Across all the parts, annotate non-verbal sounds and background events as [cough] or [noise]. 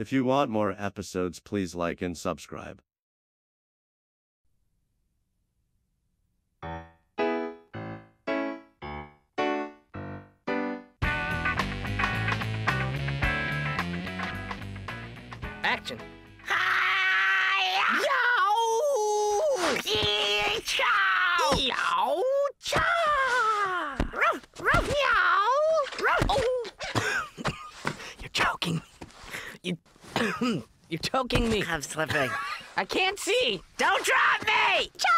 If you want more episodes, please like and subscribe. Action. You, [coughs] you're choking me. I'm slipping. I can't see. Don't drop me! Chow!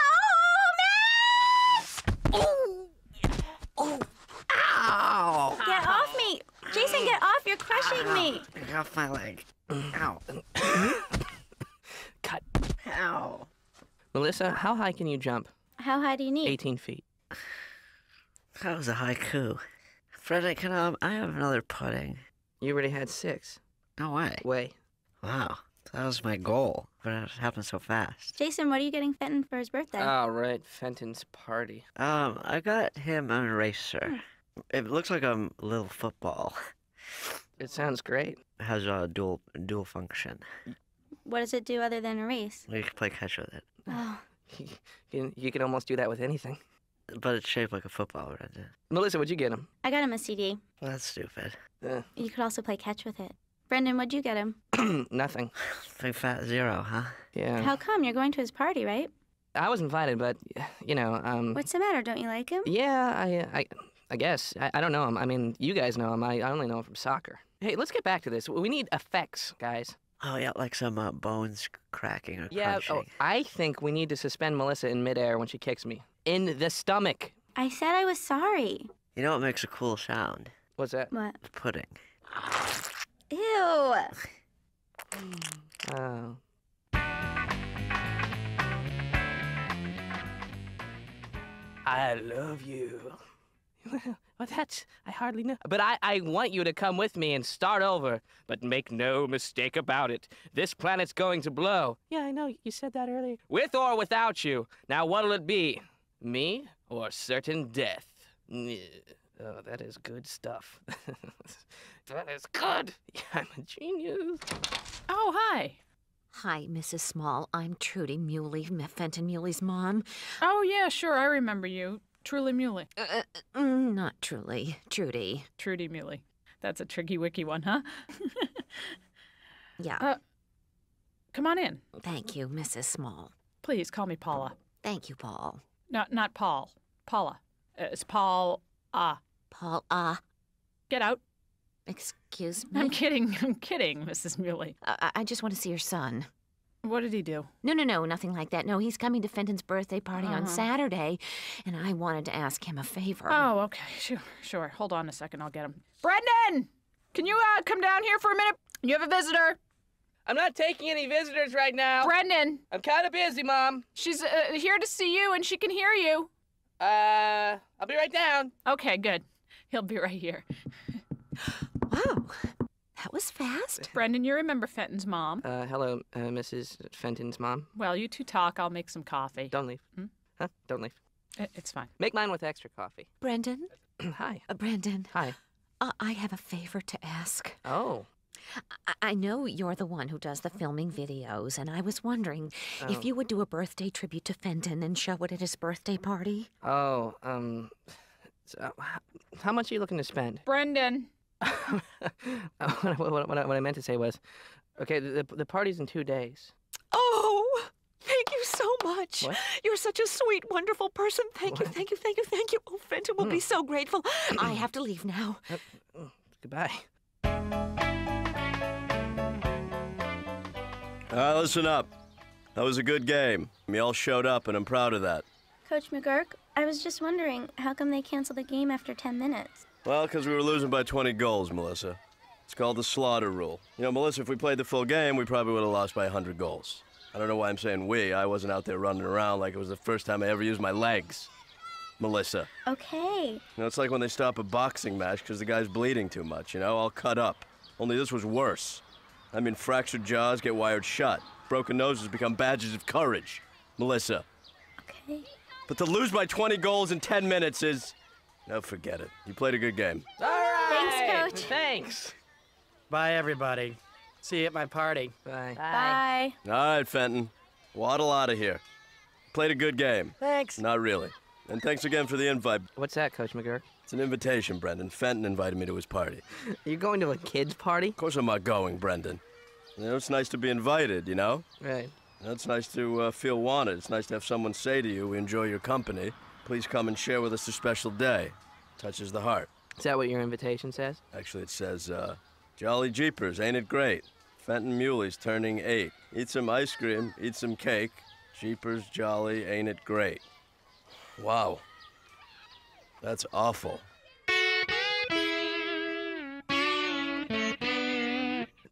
Oh! Oh! Ow! Get off me! Jason, get off! You're crushing me! Get off my leg. Ow. [coughs] Cut. Ow. Melissa, how high can you jump? How high do you need? 18 feet. That was a haiku. Frederick, can um, I have another pudding? You already had six. No way. Way. Wow. That was my goal, but it happened so fast. Jason, what are you getting Fenton for his birthday? Oh, All right, Fenton's party. Um, I got him an eraser. It looks like a little football. It sounds great. It has a dual dual function. what does it do other than erase? You can play catch with it. Oh, [laughs] You can, you can almost do that with anything. But it's shaped like a football, right? Melissa, what'd you get him? I got him a CD. Well, that's stupid. Uh, You could also play catch with it. Brendon, what'd you get him? [clears throat] nothing. Big fat zero, huh? Yeah. How come? You're going to his party, right? I was invited, but, you know, um. What's the matter? Don't you like him? Yeah, I, I, I guess. I, I don't know him. I mean, you guys know him. I, I only know him from soccer. Hey, let's get back to this. We need effects, guys. Oh yeah, like some uh, bones cracking or Yeah, crunching. oh, I think we need to suspend Melissa in midair when she kicks me. In the stomach. I said I was sorry. You know what makes a cool sound? What's that? What? Pudding. Ew. Oh. I love you. well, that's, I hardly know. But I, I want you to come with me and start over. But make no mistake about it. This planet's going to blow. Yeah, I know. You said that earlier. With or without you. Now, what'll it be? Me or certain death? Nyeh. Oh, that is good stuff. [laughs] that is good. [laughs] I'm a genius. Oh, hi. Hi, Mrs. Small. I'm Trudy Mulley, M- Fenton Mulley's mom. Oh, yeah, sure. I remember you. Truly Mulley. Uh, mm, not truly, Trudy. Trudy Mulley. That's a tricky wicky one, huh? [laughs] Yeah. Uh, Come on in. Thank you, Mrs. Small. Please call me Paula. Thank you, Paul. Not not Paul. Paula. Uh, it's Paul. Ah. Paul, ah, Get out. excuse [laughs] me. [laughs] I'm kidding. I'm kidding, Mrs. Mulley. I, I- I just want to see your son. What did he do? No, no, no, nothing like that. No, he's coming to Fenton's birthday party on Uh-huh. Saturday, and I wanted to ask him a favor. Oh, okay. Sure. Sure. Hold on a second. I'll get him. Brendon! Can you uh, come down here for a minute? You have a visitor. I'm not taking any visitors right now. Brendon, I'm kind of busy, Mom. she's uh, here to see you and she can hear you. Uh, I'll be right down. Okay, good. He'll be right here. Wow, that was fast. Brendon, you remember Fenton's mom. Uh, hello, uh, Mrs. Fenton's mom. Well, you two talk. I'll make some coffee. Don't leave. Hmm? Huh? Don't leave. I- It's fine. Make mine with extra coffee. Brendon, [clears throat] Hi. uh, Brendon, Hi. uh, I have a favor to ask. Oh. I, I know you're the one who does the filming videos, and I was wondering Oh. if you would do a birthday tribute to Fenton and show it at his birthday party. Oh. Um. So, how much are you looking to spend? Brendon. [laughs] what, what, what I- what I meant to say was, okay, the, the party's in two days. Oh, thank you so much. What? You're such a sweet, wonderful person. Thank you, thank you, thank you, thank you. Oh, Fenton will be hmm. so grateful. I hmm. have to leave now. Mm, goodbye. Uh, listen up. That was a good game. You all showed up, and I'm proud of that. Coach McGuirk, I was just wondering, how come they canceled the game after 10 minutes? Well, because we were losing by 20 goals, Melissa. It's called the slaughter rule. You know, Melissa, if we played the full game, we probably would have lost by 100 goals. I don't know why I'm saying we. I wasn't out there running around like it was the first time I ever used my legs. Melissa. Okay. You know, it's like when they stop a boxing match because the guy's bleeding too much, you know, all cut up. Only this was worse. I mean, fractured jaws get wired shut. Broken noses become badges of courage. Melissa. Okay. But to lose by 20 goals in 10 minutes is. No, forget it. You played a good game. All right. Thanks, Coach. Thanks. Bye, everybody. See you at my party. Bye. Bye. All right, Fenton. Waddle out of here. Played a good game. Thanks. Not really. And thanks again for the invite. What's that, Coach McGuirk? It's an invitation, Brendon. Fenton invited me to his party. [laughs] You're going to a kid's party? Of course I'm not going, Brendon. You know, it's nice to be invited, you know? Right. It's nice to uh, feel wanted. It's nice to have someone say to you, we enjoy your company. Please come and share with us a special day. Touches the heart. Is that what your invitation says? Actually, it says, uh, Jolly Jeepers, ain't it great? Fenton Mulley's turning eight. Eat some ice cream, eat some cake. Jeepers, jolly, ain't it great? Wow. That's awful.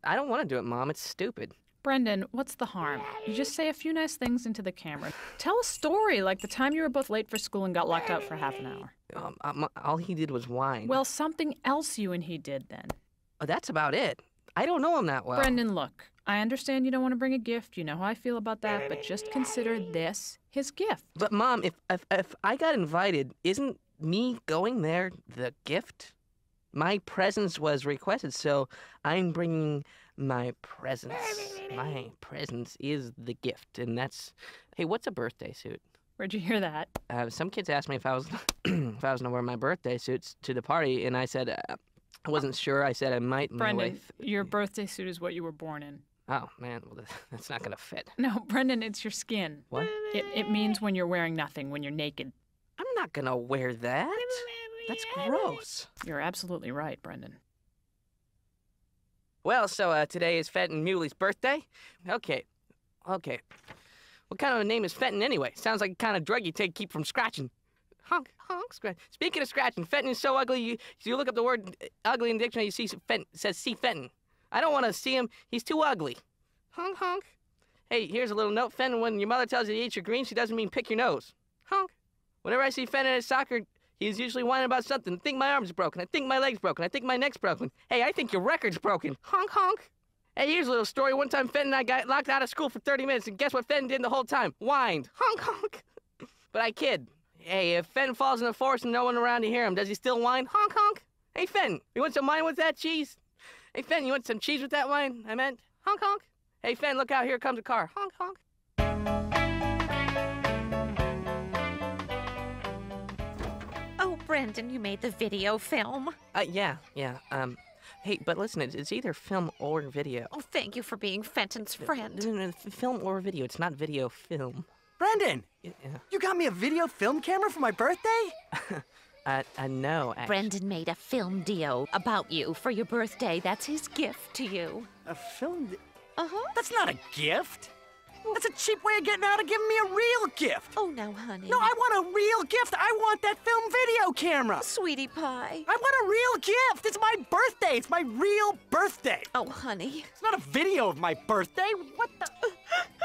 I don't want to do it, Mom. It's stupid. Brendon, what's the harm? You just say a few nice things into the camera. Tell a story like the time you were both late for school and got locked out for half an hour. Um, um, all he did was whine. Well, something else you and he did then. Oh, that's about it. I don't know him that well. Brendon, look, I understand you don't want to bring a gift. You know how I feel about that, but just consider this his gift. But Mom, if, if if I got invited, isn't me going there the gift? My presence was requested, so I'm bringing my presence. My presence is the gift, and that's. Hey, what's a birthday suit? Where'd you hear that? Uh, some kids asked me if I was [clears throat] if I was gonna wear my birthday suits to the party, and I said uh, I wasn't sure. I said I might. Brendon, your birthday suit is what you were born in. Oh man, well, that's not gonna fit. [laughs] No, Brendon, it's your skin. What? It, it means when you're wearing nothing, when you're naked. I'm not gonna wear that. That's gross. You're absolutely right, Brendon. Well, so uh, today is Fenton Mulley's birthday. Okay, okay. What kind of a name is Fenton anyway? Sounds like the kind of drug you take keep from scratching. Honk, honk, scratch. Speaking of scratching, Fenton is so ugly. You, you look up the word ugly in the dictionary, you see Fenton, says see Fenton. I don't want to see him. He's too ugly. Honk, honk. Hey, here's a little note, Fenton. When your mother tells you to eat your greens, she doesn't mean pick your nose. Honk. Whenever I see Fenton at soccer, he's usually whining about something. I think my arm's broken. I think my leg's broken. I think my neck's broken. Hey, I think your record's broken. Honk, honk. Hey, here's a little story. One time, Fenton and I got locked out of school for 30 minutes, and guess what Fenton did the whole time? Whined. Honk, honk. [laughs] but I kid. Hey, if Fenton falls in the forest and no one around to hear him, does he still whine? Honk, honk. Hey, Fenton, you want some wine with that cheese? Hey, Fenton, you want some cheese with that wine? I meant. Honk, honk. Hey, Fenton, look out. Here comes a car. Honk, honk. Brendon, you made the video film. Uh, yeah, yeah. Um, hey, but listen, it's, it's either film or video. Oh, thank you for being Fenton's friend. No, no, no, film or video. It's not video, film. Brendon, Yeah. you got me a video film camera for my birthday? [laughs] Uh, uh, no, actually. Brendon made a film deal about you for your birthday. That's his gift to you. A film? th- Uh huh. That's not a gift. That's a cheap way of getting out of giving me a real gift. Oh, no, honey. No, I want a real gift. I want that film video camera. Sweetie pie. I want a real gift. It's my birthday. It's my real birthday. Oh, honey. It's not a video of my birthday. What the? [laughs]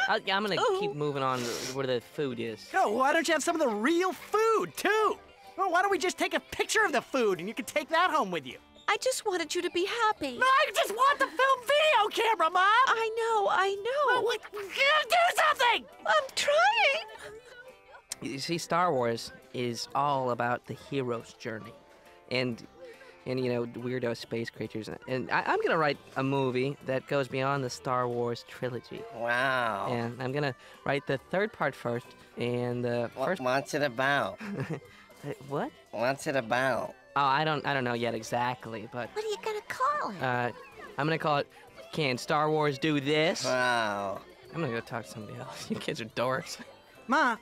Uh, I'm gonna keep moving on where the food is. Oh, why don't you have some of the real food too? Well, why don't we just take a picture of the food and you can take that home with you? I just wanted you to be happy. No, I just want the film video camera, Mom. I know, I know. What? Do something! I'm trying. You see, Star Wars is all about the hero's journey, and and you know weirdo space creatures. And I, I'm gonna write a movie that goes beyond the Star Wars trilogy. Wow. And I'm gonna write the third part first, and the What, first. what's it about? [laughs] What? What's it about? Oh, I don't I don't know yet exactly, but What are you gonna call it? uh, I'm gonna call it. Can Star Wars do this? Wow. I'm gonna go talk to somebody else. [laughs] You kids are dorks. Ma,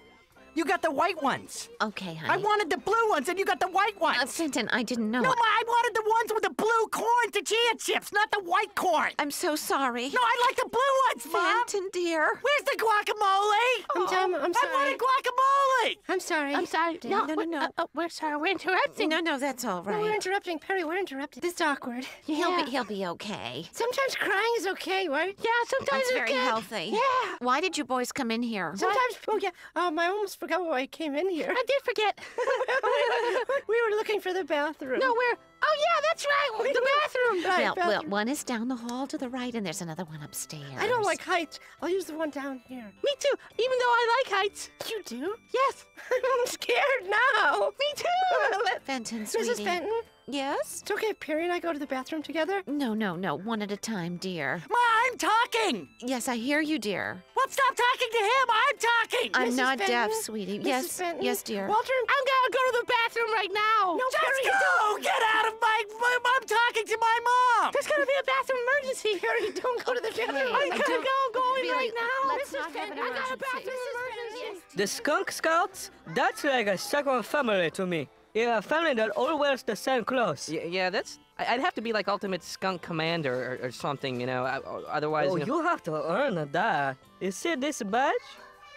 you got the white ones. okay, honey. I wanted the blue ones and you got the white ones. Uh, Fenton, I didn't know. no, Ma, I wanted the ones with the blue corn tortilla chips, not the white corn. I'm so sorry. No, I like the blue ones, Mom. Fenton, dear. Where's the guacamole? I'm Tom. I'm I sorry. wanted guacamole. I'm sorry. I'm sorry. No, no, no, no. Uh, uh, we're sorry. We're interrupting. No, no, that's all right. No, we're interrupting. Perry, we're interrupting. This is awkward. Yeah. He'll be he'll be okay. Sometimes crying is okay, right? Yeah, sometimes That's it's very good. healthy. Yeah. Why did you boys come in here? Sometimes, oh yeah, um, I almost forgot why I came in here. I did forget. [laughs] we were looking for the bathroom. No, we're Oh yeah, that's right. [laughs] The bathroom. [laughs] well, well, bathroom. one is down the hall to the right, and there's another one upstairs. I don't like heights. I'll use the one down here. Me too. Even though I like heights. You do? Yes. I'm scared now. Me too. Fenton, Mrs. sweetie. Fenton, Yes? it's okay if Perry and I go to the bathroom together? No, no, no. One at a time, dear. Ma, I'm talking. Yes, I hear you, dear. Well, stop talking to him. I'm talking. I'm Mrs. not deaf, sweetie. Mrs. Yes, Fenton? yes, dear. Walter, I'm gonna go to the bathroom right now. No, Just Perry, go. Get out of my. my- I'm talking to my mom. There's gonna be a bathroom emergency. Perry, don't go to the bathroom. I gotta go. I'm going Billy, right now. let's Mrs. not have an Fenton, I got a bathroom emergency. The Skunk Scouts? That's like a second family to me. Yeah, a family that all wears the same clothes. Yeah, yeah, that's. I- I'd have to be like ultimate skunk commander or, or something, you know. I- o- Otherwise, Oh, you know- you have to earn that. You see this badge?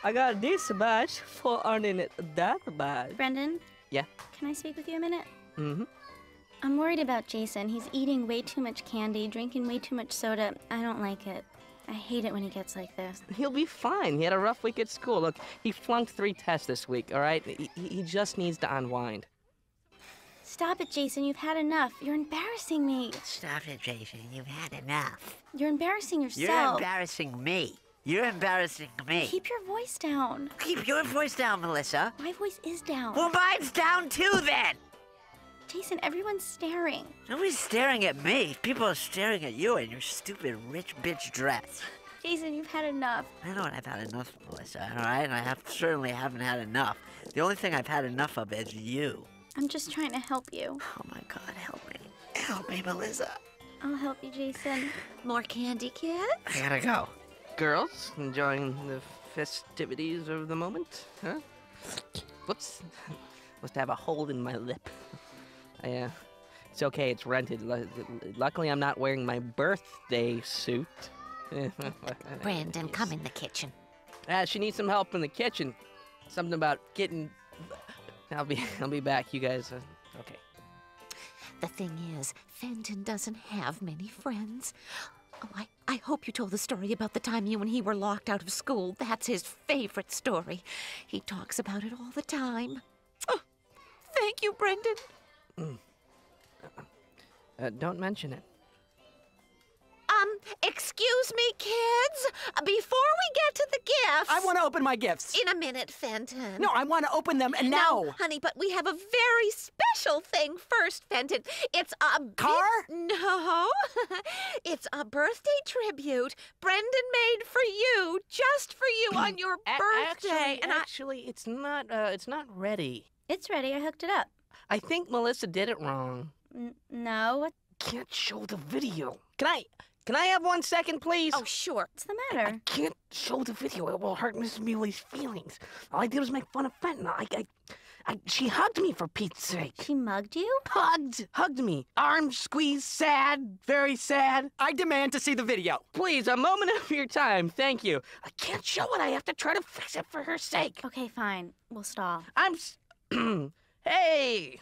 I got this badge for earning it- that badge. Brendon? Yeah? Can I speak with you a minute? Mm-hmm. I'm worried about Jason. He's eating way too much candy, drinking way too much soda. I don't like it. I hate it when he gets like this. He'll be fine. He had a rough week at school. Look, he flunked three tests this week. All right, he, he he just needs to unwind. Stop it, Jason. You've had enough. You're embarrassing me. Stop it, Jason. You've had enough. You're embarrassing yourself. You're embarrassing me. You're embarrassing me. Keep your voice down. Keep your voice down, Melissa. My voice is down. Well, mine's down too, then. Jason, everyone's staring. Nobody's staring at me. People are staring at you in your stupid rich bitch dress. Jason, you've had enough. I know what I've had enough, Melissa. All right, I have certainly haven't had enough. The only thing I've had enough of is you. I'm just trying to help you. Oh my God, help me, help me, Melissa. I'll help you, Jason. More candy, kid? I gotta go. Girls, enjoying the festivities of the moment, huh? Whoops. Must have a hole in my lip. Yeah. It's okay, it's rented. Luckily, I'm not wearing my birthday suit. [laughs] Brendon, come in the kitchen. Ah, she needs some help in the kitchen. Something about getting. I'll be, [laughs] I'll be back. You guys, uh, okay. The thing is, Fenton doesn't have many friends. Oh, I, I hope you told the story about the time you and he were locked out of school. That's his favorite story. He talks about it all the time. Oh, thank you, Brendon. Uh, don't mention it. Um, excuse me, kids. Before we get to the gifts. I want to open my gifts. In a minute, Fenton. No, I want to open them and now. No, honey, but we have a very special thing first, Fenton. It's a Car? no, [laughs] it's a birthday tribute Brendon made for you, just for you on [clears throat] your A- birthday. Actually, and I, actually, it's not. Uh, it's not ready. It's ready. I hooked it up. I think Melissa did it wrong. N- no, what- Can't show the video. Can I? Can I have one second, please? oh, sure. what's the matter? I can't show the video. It will hurt Mrs. Mulley's feelings. All I did was make fun of Fenton. I, I, I, she hugged me for Pete's sake. She mugged you? Hugged, hugged me. Arms squeezed, sad, very sad. I demand to see the video. Please, a moment [laughs] of your time. Thank you. I can't show it. I have to try to fix it for her sake. Okay, fine. We'll stall. I'm. S- [clears throat] hey.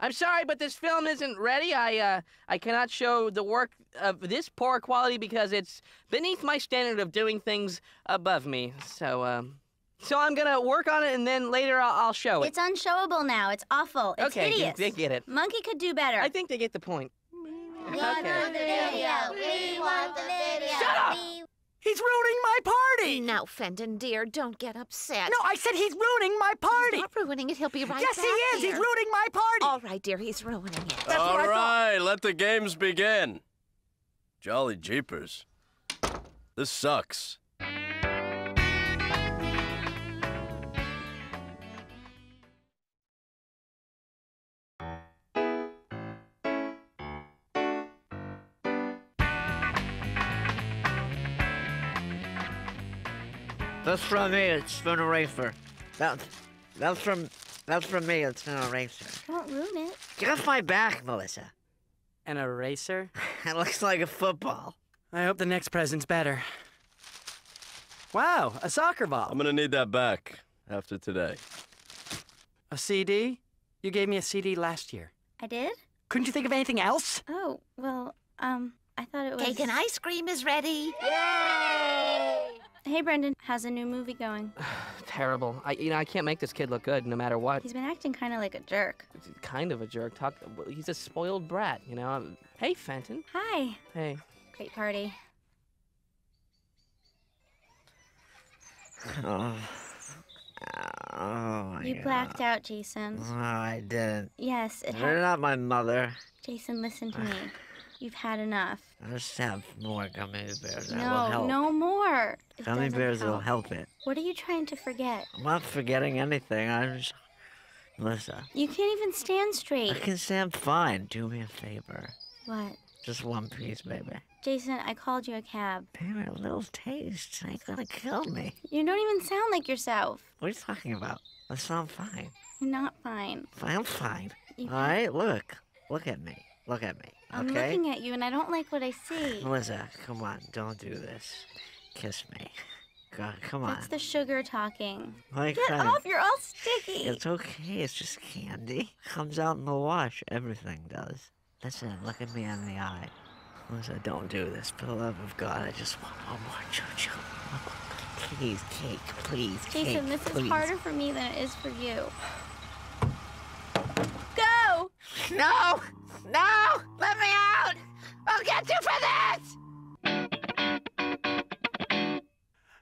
I'm sorry, but this film isn't ready. I uh, I cannot show the work of this poor quality because it's beneath my standard of doing things above me. So um, so I'm gonna work on it and then later I'll, I'll show it. It's unshowable now. It's awful. It's okay, hideous. they get it. Monkey could do better. I think they get the point. We want the video. We want the video. Shut up! He's ruining my party. Now, Fenton, dear, don't get upset. No, I said he's ruining my party. He's not ruining it. He'll be right yes, back he is. He's ruining my party. All right, dear, he's ruining it. That's what All I thought. let the games begin. Jolly jeepers. This sucks. That's from me. It's an eraser. That, that's from that's from me. It's an eraser. Don't ruin it. Get off my back, Melissa. An eraser? [laughs] It looks like a football. I hope the next present's better. Wow, a soccer ball. I'm gonna need that back after today. A CD? You gave me a CD last year. I did? Couldn't you think of anything else? Oh, well, um, I thought it was. Cake and ice cream is ready. Hey, Brendon, how's the new movie going? [sighs] Terrible. I, you know, I can't make this kid look good no matter what. He's been acting kind of like a jerk. Kind of a jerk. Talk. He's a spoiled brat. You know. Hey, Fenton. Hi. Hey. Great party. [sighs] Oh. Oh You God. blacked out, Jason. No, I didn't. Yes, it You're not my mother. Jason, listen to [sighs] me. You've had enough. I just have more gummy bears. That will No, help. no more. It Gummy doesn't bears will help. it. What are you trying to forget? I'm not forgetting anything. I'm just. Melissa, You can't even stand straight. I straight. can stand fine. Do me a favor. What? Just one piece, baby. Jason, I called you a cab. Baby, a little taste ain't gonna kill me. You don't even sound like yourself. What are you talking about? I sound fine. You're not fine. I'm fine. You- All right, look. Look at me. Look at me. I'm looking at you and I don't like what I see. [sighs] Melissa, come on. Don't do this. Kiss me. God, come on. That's the sugar talking. My Get kind. off, you're all sticky. It's okay. It's just candy. Comes out in the wash. Everything does. Listen, look at me in the eye. Melissa, don't do this. For the love of God, I just want one more choo-choo. Please, cake. Please, Jason, cake, this please. is harder for me than it is for you. Go! No! No! Let me out! I'll get you for this!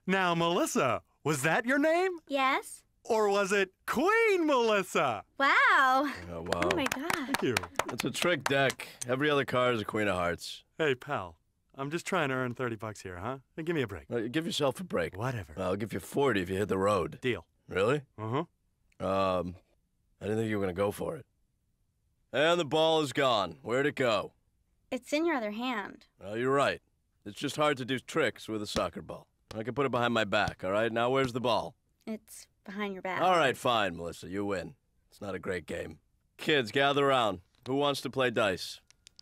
Now, Melissa, was that your name? Yes? Or was it Queen Melissa? Wow. Oh, wow. Oh my god. Thank you. It's a trick deck. Every other card is a queen of hearts. Hey, pal. I'm just trying to earn 30 bucks here, huh? Now give me a break. Uh, give yourself a break. Whatever. I'll give you 40 if you hit the road. Deal. Really? Uh huh. Um, I didn't think you were going to go for it. And the ball is gone. Where'd it go? It's in your other hand. Well, you're right. It's just hard to do tricks with a soccer ball. I can put it behind my back, all right? Now, where's the ball? It's behind your back. All right, fine, Melissa. You win. It's not a great game. Kids, gather around. Who wants to play dice?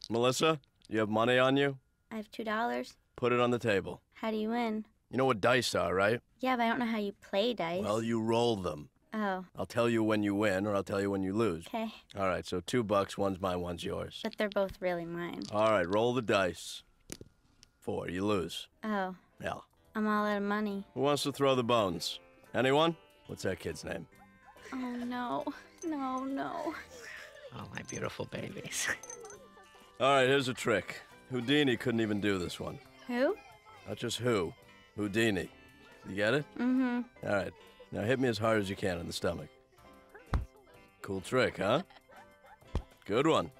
Melissa, you have money on you? I have two dollars. Put it on the table. How do you win? You know what dice are, right? Yeah, but I don't know how you play dice. Well, you roll them. Oh, I'll tell you when you win, or I'll tell you when you lose. okay. All right, so two bucks, one's mine, one's yours. But they're both really mine. All right, roll the dice. Four, you lose. Oh, Yeah. I'm all out of money. Who wants to throw the bones? Anyone? What's that kid's name? Oh no. No, no. Oh, my beautiful babies. All right, here's a trick. Houdini couldn't even do this one. Who? Not just who, Houdini. You get it? Mm-hmm. All right. Now hit me as hard as you can in the stomach. Cool trick, huh? Good one.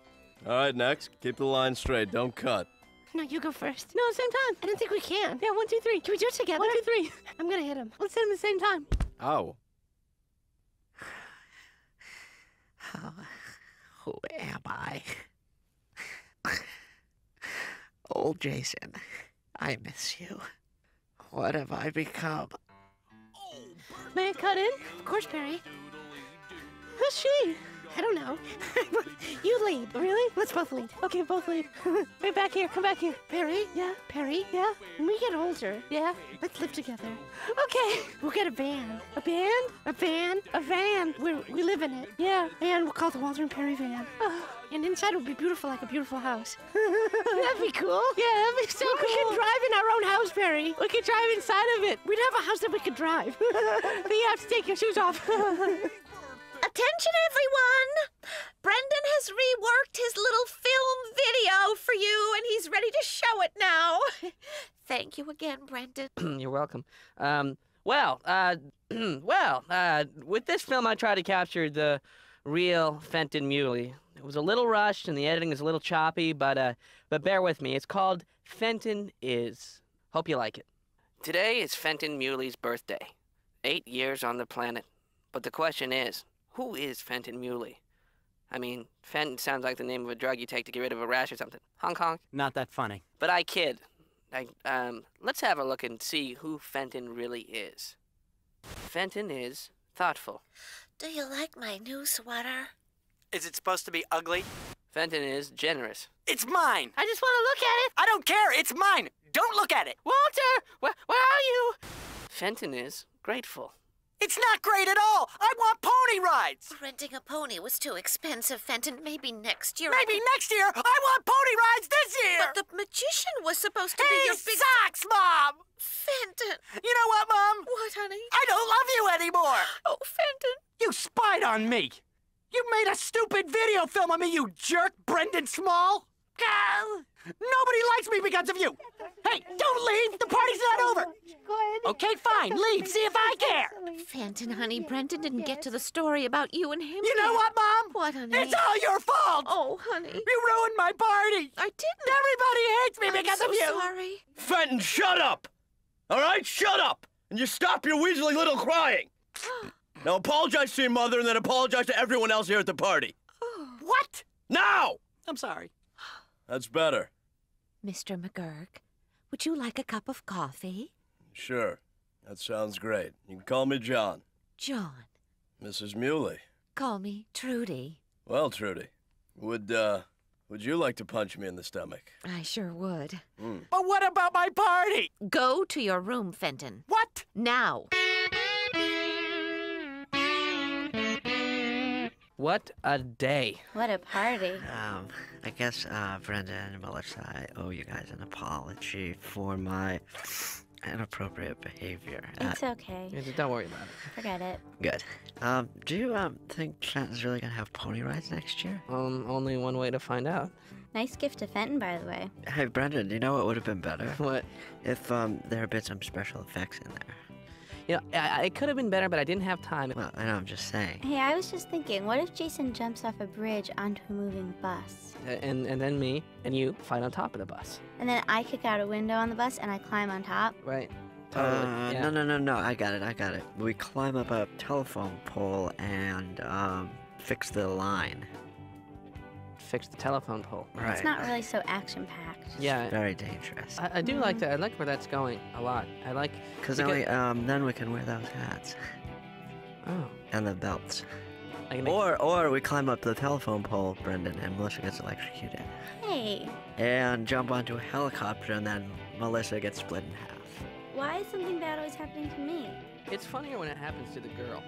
All right, next. Keep the line straight. Don't cut. No, you go first. No, same time. I don't think we can. Yeah, one, two, three. Can we do it together? One, two, three. [laughs] I'm gonna hit him. Let's hit him at the same time. Ow. Oh, who am I? Old Jason, I miss you. What have I become? May I cut in? Of course, Perry. Who's she? I don't know. [laughs] you lead. Really? Let's both lead. Okay, both lead. [laughs] Wait, back here. Come back here. Perry? Yeah. Perry? Yeah. When we get older, Yeah. let's live together. Okay. We'll get a van. A band? A van. A van. We we live in it. Yeah. And we'll call it the Walter and Perry van. Oh, and inside it will be beautiful like a beautiful house. [laughs] That'd be cool. Yeah, that'd be so we cool. could drive in our own house, Perry. We could drive inside of it. We'd have a house that we could drive. But you have to take your shoes off. Attention, everyone! Brendon has reworked his little film video for you, and he's ready to show it now. [laughs] Thank you again, Brendon. [clears throat] You're welcome. Um, well, uh, [clears throat] well, uh, with this film, I tried to capture the real Fenton Mulley. It was a little rushed, and the editing is a little choppy, but uh, but bear with me. It's called Fenton Is. Hope you like it. Today is Fenton Mulley's birthday. Eight years on the planet. But the question is, who is Fenton Mulley? I mean, Fenton sounds like the name of a drug you take to get rid of a rash or something. Hong Kong? Not that funny. But I kid. I, um, let's have a look and see who Fenton really is. Fenton is thoughtful. Do you like my new sweater? Is it supposed to be ugly? Fenton is generous. It's mine. I just want to look at it. I don't care. It's mine. Don't look at it. Walter, where, where are you? Fenton is grateful. It's not great at all. I want pony rides. Renting a pony was too expensive, Fenton. Maybe next year. Maybe next year. I want pony rides this year. But the magician was supposed to hey, be your big socks, Mom. Fenton. You know what, Mom? What, honey? I don't love you anymore. Oh, Fenton. You spied on me. You made a stupid video film of me, you jerk, Brendon Small. Gah! Nobody likes me because of you. Hey, don't leave. The party's not over. Okay, fine. Leave. See if I care. Fenton, honey, Brenton didn't get to the story about you and him. You know yet. what, Mom? What, honey? It's all your fault. Oh, honey. You ruined my party. I didn't. Everybody hates me I'm because so of you. sorry. Fenton, shut up! All right, shut up! And you stop your weaselly little crying. [gasps] now apologize to your mother and then apologize to everyone else here at the party. Oh. What? Now! I'm sorry. That's better. Mr. McGuirk, would you like a cup of coffee? Sure. That sounds great. You can call me John. John, Mrs. Mulley. call me Trudy. Well, Trudy, would, uh, would you like to punch me in the stomach? I sure would. But what about my party? Go to your room, Fenton. What? Now. What a day. What a party. Um, I guess, uh, Brenda and Melissa, I owe you guys an apology for my inappropriate behavior. Uh, It's okay. Yeah, Don't worry about it. Forget it. good. Um, do you, um, think Trenton's really gonna have pony rides next year? Um, only one way to find out. Nice gift to Fenton, by the way. Hey, Brendon, do you know what would have been better? [laughs] What? If, um, there had been some special effects in there. You know, I, I- it could have been better, but I didn't have time. Well, I know, I'm just saying. Hey, I was just thinking, what if Jason jumps off a bridge onto a moving bus? And and then me and you fight on top of the bus, And then I kick out a window on the bus and I climb on top? right? Uh, yeah. no, no, no, no, I got it, I got it. We climb up a telephone pole and, um, fix the line. Fix the telephone pole. Right. It's not really so action packed. Yeah, Very dangerous. I, I do like that. I like where that's going a lot. I like. Because then, because- we, um, then we can wear those hats. Oh. And the belts. Make- Or, or we climb up the telephone pole, Brendon, and Melissa gets electrocuted. Hey, And jump onto a helicopter, and then Melissa gets split in half. why is something bad always happening to me? It's funnier when it happens to the girl.